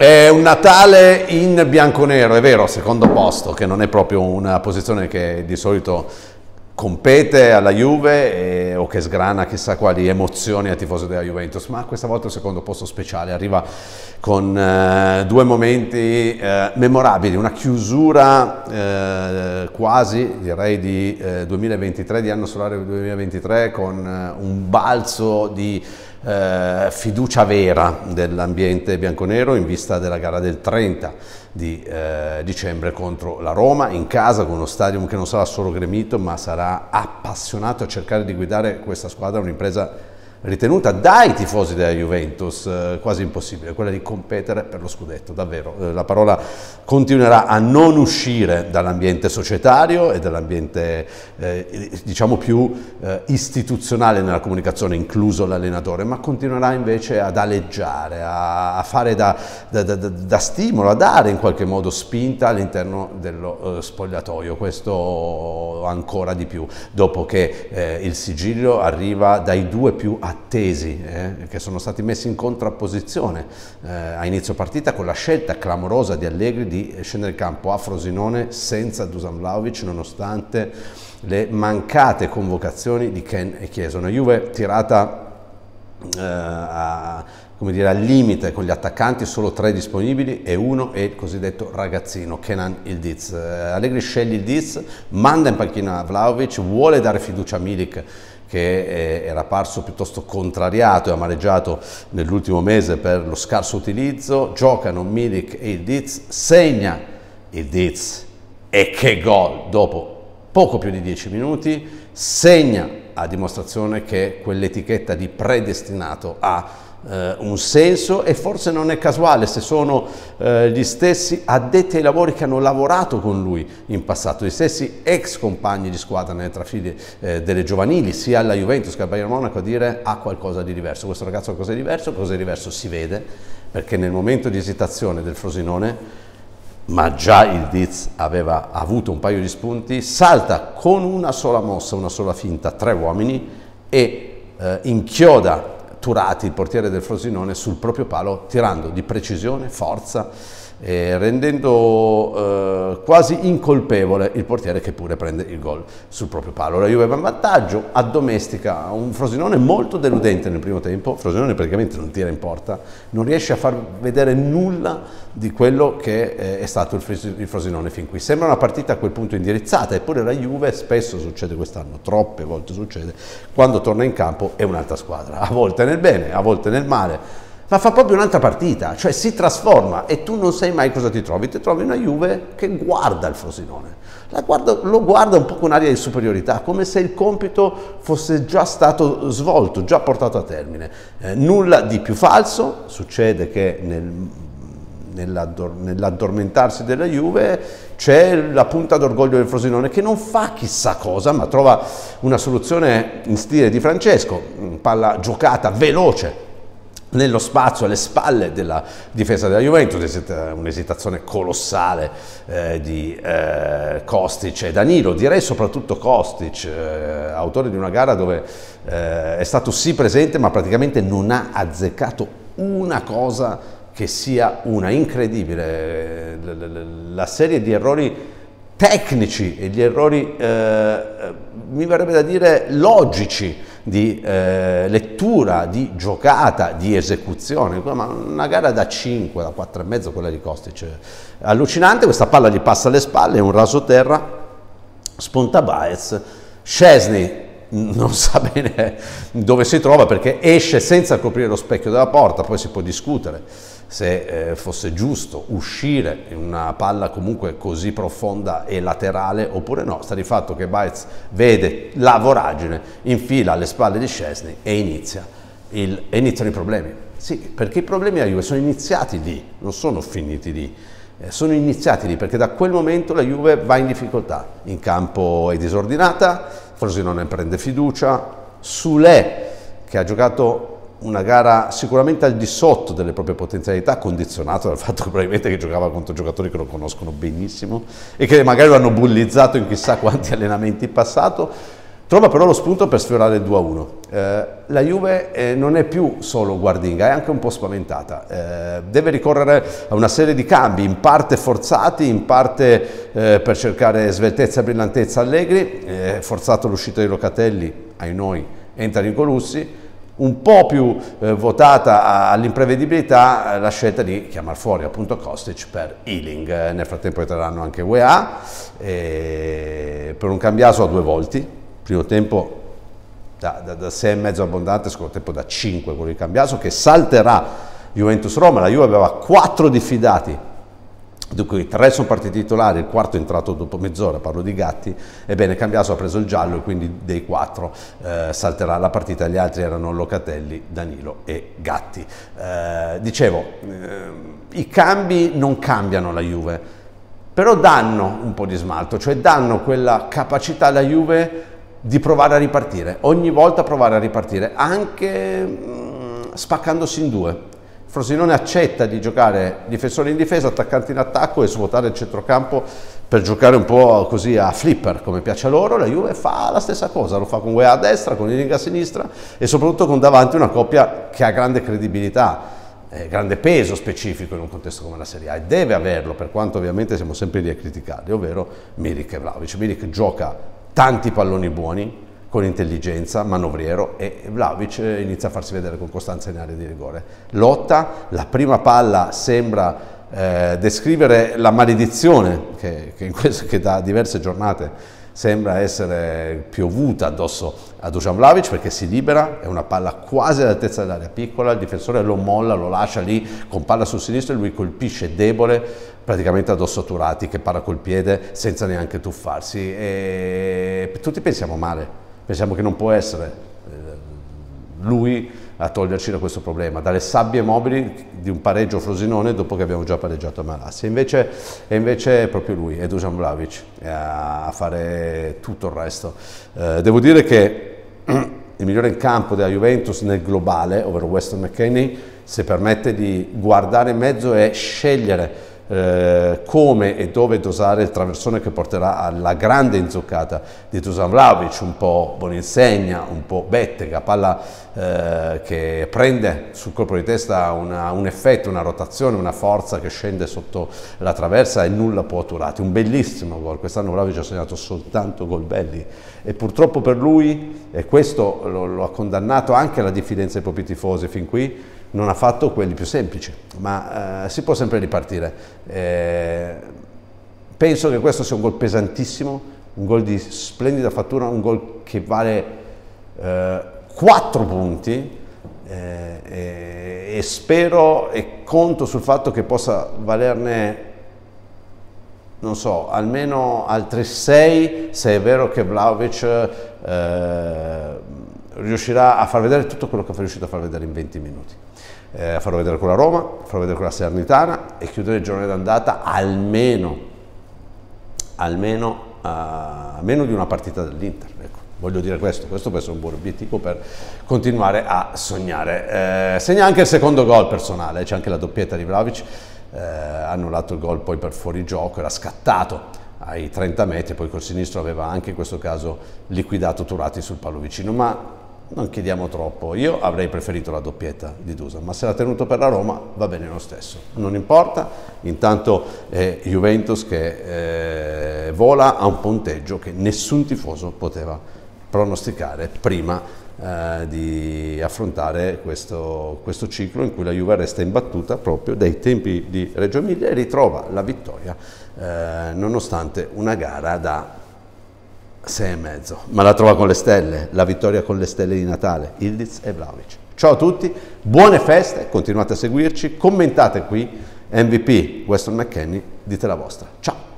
È un Natale in bianco-nero, è vero, secondo posto, che non è proprio una posizione che di solito compete alla Juve e, o che sgrana chissà quali emozioni ai tifosi della Juventus, ma questa volta il secondo posto speciale arriva con eh, due momenti eh, memorabili, una chiusura eh, quasi direi di 2023, eh, di anno solare 2023 con eh, un balzo di eh, fiducia vera dell'ambiente bianconero in vista della gara del 30 di eh, dicembre contro la Roma in casa con uno stadium che non sarà solo gremito ma sarà appassionato a cercare di guidare questa squadra un'impresa ritenuta dai tifosi della Juventus eh, quasi impossibile, quella di competere per lo scudetto, davvero. Eh, la parola continuerà a non uscire dall'ambiente societario e dall'ambiente eh, diciamo più eh, istituzionale nella comunicazione, incluso l'allenatore, ma continuerà invece ad aleggiare, a, a fare da, da, da, da, stimolo, a dare in qualche modo spinta all'interno dello eh, spogliatoio, questo ancora di più, dopo che eh, il sigillo arriva dai due più attesi, eh, che sono stati messi in contrapposizione eh, a inizio partita con la scelta clamorosa di Allegri di scendere in campo a Frosinone senza Dusan Vlaovic nonostante le mancate convocazioni di Ken e Chiesa. Una Juve tirata eh, a, dire, al limite con gli attaccanti, solo tre disponibili e uno è il cosiddetto ragazzino, Kenan Ildiz. Eh, Allegri sceglie Ildiz, manda in panchina Vlaovic, vuole dare fiducia a Milik che eh, era parso piuttosto contrariato e amareggiato nell'ultimo mese per lo scarso utilizzo, giocano Milik e il Diz, segna il Diz e che gol! Dopo poco più di 10 minuti, segna a dimostrazione che quell'etichetta di predestinato a eh, un senso e forse non è casuale se sono eh, gli stessi addetti ai lavori che hanno lavorato con lui in passato, gli stessi ex compagni di squadra nelle trafile eh, delle giovanili, sia alla Juventus che al Bayern Monaco a dire ha qualcosa di diverso. Questo ragazzo ha qualcosa di diverso, cosa di diverso si vede perché nel momento di esitazione del Frosinone ma già il Diz aveva avuto un paio di spunti, salta con una sola mossa, una sola finta, tre uomini e eh, inchioda Turati, il portiere del Frosinone, sul proprio palo, tirando di precisione, forza, eh, rendendo eh, quasi incolpevole il portiere che pure prende il gol sul proprio palo. La Juve va in vantaggio, addomestica un Frosinone molto deludente nel primo tempo, Frosinone praticamente non tira in porta, non riesce a far vedere nulla di quello che eh, è stato il Frosinone fin qui. Sembra una partita a quel punto indirizzata, eppure la Juve spesso succede quest'anno, troppe volte succede, quando torna in campo è un'altra squadra, a volte nel bene, a volte nel male, ma fa proprio un'altra partita, cioè si trasforma e tu non sai mai cosa ti trovi, ti trovi una Juve che guarda il Frosinone, guarda, lo guarda un po' con aria di superiorità, come se il compito fosse già stato svolto, già portato a termine. Eh, nulla di più falso, succede che nel nell'addormentarsi della Juve c'è la punta d'orgoglio del Frosinone che non fa chissà cosa ma trova una soluzione in stile di Francesco, palla giocata veloce nello spazio alle spalle della difesa della Juventus, un'esitazione colossale eh, di eh, Kostic e Danilo, direi soprattutto Kostic, eh, autore di una gara dove eh, è stato sì presente ma praticamente non ha azzeccato una cosa che sia una. Incredibile, la serie di errori tecnici e gli errori, eh, mi verrebbe da dire, logici di eh, lettura, di giocata, di esecuzione, ma una gara da 5, da 4 e mezzo quella di Kostic, allucinante, questa palla gli passa alle spalle, è un raso terra, spunta Baez, Scesni non sa bene dove si trova perché esce senza coprire lo specchio della porta, poi si può discutere se eh, fosse giusto uscire in una palla comunque così profonda e laterale oppure no, sta di fatto che Baez vede la voragine, infila alle spalle di Scesni e, inizia il, iniziano i problemi. Sì, perché i problemi a Juve sono iniziati lì, non sono finiti lì, eh, sono iniziati lì perché da quel momento la Juve va in difficoltà, in campo è disordinata, forse non ne prende fiducia, Sule che ha giocato una gara sicuramente al di sotto delle proprie potenzialità, condizionato dal fatto che probabilmente che giocava contro giocatori che lo conoscono benissimo e che magari lo hanno bullizzato in chissà quanti allenamenti in passato, Trova però lo spunto per sfiorare il 2-1. Eh, la Juve eh, non è più solo guardinga, è anche un po' spaventata. Eh, deve ricorrere a una serie di cambi, in parte forzati, in parte eh, per cercare sveltezza e brillantezza Allegri. Eh, forzato l'uscita di Locatelli, ai noi, entra Nicolussi. Un po' più eh, votata all'imprevedibilità la scelta di chiamare fuori appunto Kostic per Ealing. nel frattempo entreranno anche UEA, per un cambiaso a due volti, primo tempo da, da, da 6,5 abbondante, secondo tempo da 5 quello di Cambiaso, che salterà Juventus-Roma, la Juve aveva 4 diffidati, di cui 3 sono partiti titolari, il quarto è entrato dopo mezz'ora, parlo di Gatti, ebbene Cambiaso ha preso il giallo e quindi dei 4 eh, salterà la partita, gli altri erano Locatelli, Danilo e Gatti. Eh, dicevo, eh, i cambi non cambiano la Juve, però danno un po' di smalto, cioè danno quella capacità alla Juve di provare a ripartire, ogni volta provare a ripartire, anche mh, spaccandosi in due. Frosinone accetta di giocare difensore in difesa, attaccante in attacco e svuotare il centrocampo per giocare un po' così a flipper come piace a loro, la Juve fa la stessa cosa, lo fa con Guea a destra, con Iniga a sinistra e soprattutto con davanti una coppia che ha grande credibilità, eh, grande peso specifico in un contesto come la Serie A e deve averlo, per quanto ovviamente siamo sempre lì a criticarli, ovvero Milik e Vlaovic. Milik gioca tanti palloni buoni, con intelligenza, manovriero e Vlaovic inizia a farsi vedere con costanza in area di rigore. Lotta, la prima palla sembra eh, descrivere la maledizione che, che, questo, che da diverse giornate sembra essere piovuta addosso a Dusan Vlaovic perché si libera, è una palla quasi all'altezza dell'area piccola, il difensore lo molla, lo lascia lì con palla sul sinistro e lui colpisce debole praticamente addosso a Turati che para col piede senza neanche tuffarsi e tutti pensiamo male, pensiamo che non può essere eh, lui a toglierci da questo problema, dalle sabbie mobili di un pareggio Frosinone dopo che abbiamo già pareggiato a Malassi. Invece, e invece è proprio lui, è Dusan a fare tutto il resto. Eh, devo dire che il migliore in campo della Juventus nel globale, ovvero Weston McKinney, se permette di guardare in mezzo e scegliere eh, come e dove dosare il traversone che porterà alla grande inzuccata di Dusan Vlaovic, un po' Boninsegna, un po' Bettega, palla eh, che prende sul colpo di testa una, un effetto, una rotazione, una forza che scende sotto la traversa e nulla può atturare. Un bellissimo gol, quest'anno Vlaovic ha segnato soltanto gol belli e purtroppo per lui, e questo lo, lo ha condannato anche la diffidenza dei propri tifosi fin qui, non ha fatto quelli più semplici, ma eh, si può sempre ripartire. Eh, penso che questo sia un gol pesantissimo, un gol di splendida fattura, un gol che vale eh, 4 punti eh, e spero e conto sul fatto che possa valerne non so, almeno altri 6 se è vero che Vlaovic eh, riuscirà a far vedere tutto quello che è riuscito a far vedere in 20 minuti eh, farlo vedere con la Roma, farlo vedere con la Sernitana e chiudere il giorno d'andata almeno, almeno a meno di una partita dell'Inter. Ecco, voglio dire questo, questo può essere un buon obiettivo per continuare a sognare. Eh, segna anche il secondo gol personale, c'è anche la doppietta di Vlaovic, eh, annullato il gol poi per fuorigioco, era scattato ai 30 metri, poi col sinistro aveva anche in questo caso liquidato Turati sul palo vicino, ma non chiediamo troppo. Io avrei preferito la doppietta di Dusan, ma se l'ha tenuto per la Roma va bene lo stesso. Non importa, intanto è Juventus che eh, vola a un punteggio che nessun tifoso poteva pronosticare prima eh, di affrontare questo, questo, ciclo in cui la Juve resta imbattuta proprio dai tempi di Reggio Emilia e ritrova la vittoria eh, nonostante una gara da sei e mezzo, ma la trova con le stelle, la vittoria con le stelle di Natale, Ildiz e Vlaovic. Ciao a tutti, buone feste, continuate a seguirci, commentate qui, MVP Weston McKenney, dite la vostra. Ciao!